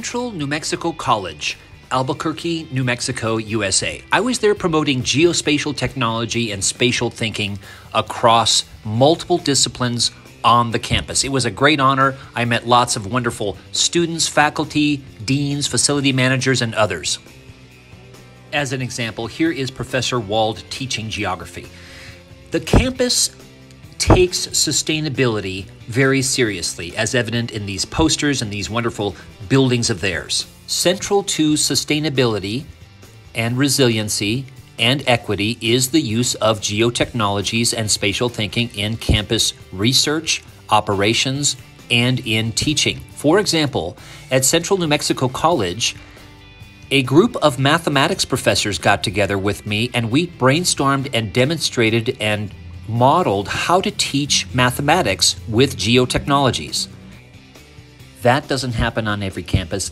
Central New Mexico College, Albuquerque, New Mexico, USA. I was there promoting geospatial technology and spatial thinking across multiple disciplines on the campus. It was a great honor. I met lots of wonderful students, faculty, deans, facility managers, and others. As an example, here is Professor Wald teaching geography. The campus takes sustainability very seriously, as evident in these posters and these wonderful buildings of theirs. Central to sustainability and resiliency and equity is the use of geotechnologies and spatial thinking in campus research, operations, and in teaching. For example, at Central New Mexico College, a group of mathematics professors got together with me and we brainstormed and demonstrated and modeled how to teach mathematics with geotechnologies. That doesn't happen on every campus.